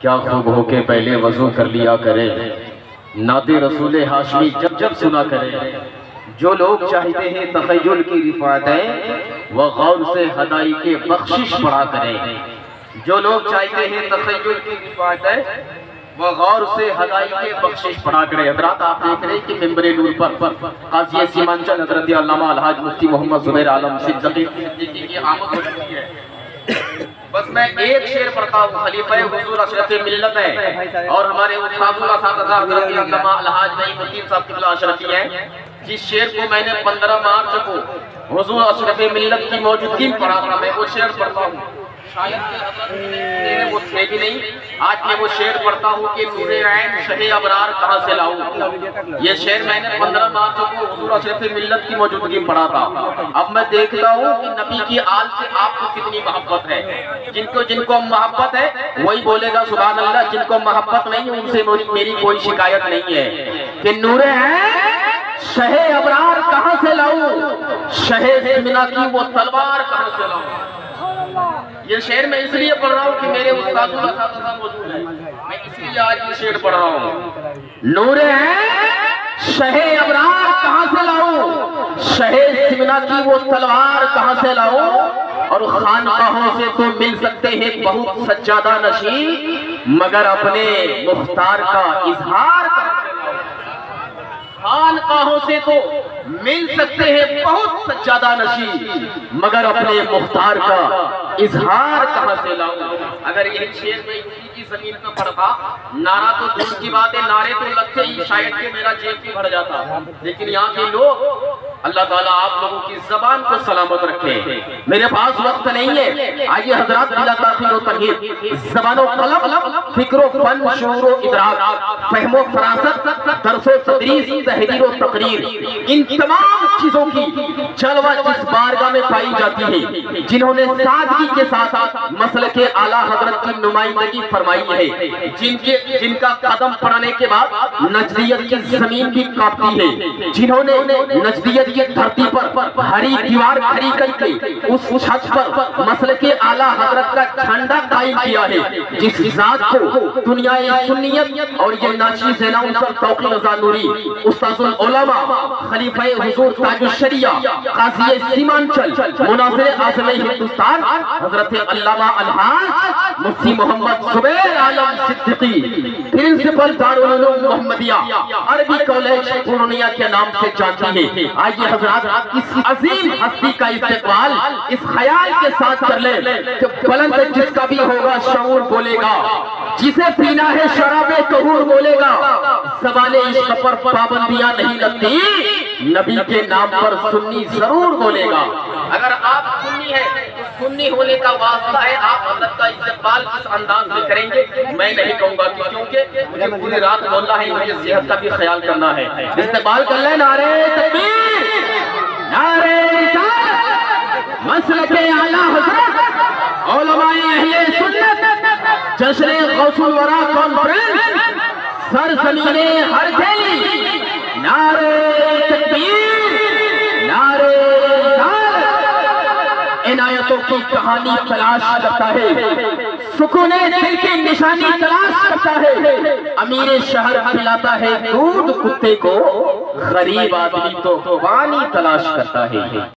क्या खूब होके पहले वज़ू कर लिया करे। नाते रसूल हाशमी जब जब सुना करे। जो लोग चाहते हैं तखयुल की रिफातें वह गौर से हदाई के बख्शिश पढ़ा करें। जो लोग चाहते हैं तखयुल की रिफातें वह गौर से हदाई के बख्शिश पढ़ा करें। हजरात, आप देख रहे हैं कि मेंबर नूर पर काजी सीमांचल हज़रत अल्लामा अलहाज मुफ्ती मोहम्मद जुबैर आलम सिद्दीकी की आमद हो चुकी है। बस मैं एक शेर पढ़ता हूँ, खलीफा हुजूर अशरफ मिलत है। और हमारे अशरफी हैं। जिस शेर को मैंने 15 मार्च को हुजूर अशरफ मिलत की मौजूदगी में पढ़ा था, मैं वो शेर पढ़ता हूँ। थे भी नहीं। आज मैं वो शेर पढ़ता हूँ कि नूरे ऐन शहे अबरार कहाँ से लाऊं? ये शेर मैंने 15 मार्च को हुजूर अशरफ मिल्लत की मौजूदगी में पढ़ा था। अब मैं देखता हूँ कि नबी की आल से आपको कितनी मोहब्बत है। जिनको जिनको मोहब्बत है, वही बोलेगा सुबह अल्लाह जिनको मोहब्बत नहीं है, उनसे मेरी कोई शिकायत नहीं है। कि नूरे हैं शहे अबरार कहाँ से लाऊं? शहे सिमना की वो तलवार कहाँ से लाऊं? ये शेर मैं इसलिए पढ़ रहा हूँ कि मेरे मौजूद है। मैं इसलिए आज ये शेर पढ़ रहा हूँ। नूरे शहे अबरार कहाँ से लाऊं? शहे सिमना की वो तलवार कहाँ से लाऊं? और खानकाहों से तो मिल सकते हैं बहुत सज्जादा नशी मगर अपने मुख्तार का इजहार खानकाहों से तो मिल सकते हैं बहुत सज्जादा नशी मगर अपने मुख्तार का इजहार कहाँ से लाऊं? अगर ये शेर में की ज़मीन पर पड़ता, नारा तो दूर की बात है, नारे तो लगते ही शायद के मेरा जेब भी भर जाता। लेकिन यहाँ के लोग अल्लाह ताला आप लोगों की जबान को सलामत रखे। मेरे पास वक्त नहीं है। आइए हज़रत बिला फ़िक्र फन शऊर व इदराक, फहम फरासत तकरीर, इन तमाम चीज़ों की जलवा जिस बारगाह में पाई जाती है, जिन्होंने सादगी के साथ साथ मसल के आला हज़रत की नुमाइंदगी फरमाई है, जिनके, जिनका कदम पड़ने के बाद नजरियत की ज़मीन भी कांपती है, जिन्होंने नजरियत की धरती पर हरी दीवार खड़ी करके उस छत पर मसल के आला हज़रत का झंडा कायम किया है, जिस जात को दुनिया सुन्नियत और ये नाची उलमा खलीफा हुजूर ताजुल शरिया, काजी सीमांचल, मुनाजिर आज़म हिंदुस्तान, हज़रत अल्लामा अलहाज मुफ्ती मोहम्मद जुबैर आलम सिद्दीकी। प्रिंसिपल दारुल मोहम्मदिया। अरबी कॉलेज पूर्णिया के नाम से जानती है। आइए हजरात इस अजीम हस्ती का इस्तेमाल इस ख्याल के साथ कर ले कि बुलंद जिसका भी होगा शऊर बोलेगा। जिसे पीना है शराबे कहूर बोलेगा। सवाले इश्क पर पाबंदियाँ नहीं लगती। नबी के नाम पर सुन्नी ज़रूर बोलेगा। अगर आप सुन्नी सुन्नी होने का वास्ता है। आप हज़रत का इस्तेमाल किस अंदाज में करेंगे। मैं नहीं कहूँगा क्योंकि मुझे पूरी रात बोलना है, मुझे सेहत का भी ख्याल करना है। इस्तेमाल कर ले नारे नारे मसल के आला हज़रत। सुन्नत। गौसुल वरा कॉन्फ्रेंस सर जमीने हर खेली। नारे की कहानी तलाश करता है। सुकून दिल की निशानी तलाश करता है। अमीर शहर खिलाता है। दूध कुत्ते को, गरीब आदमी तो पानी तलाश करता है।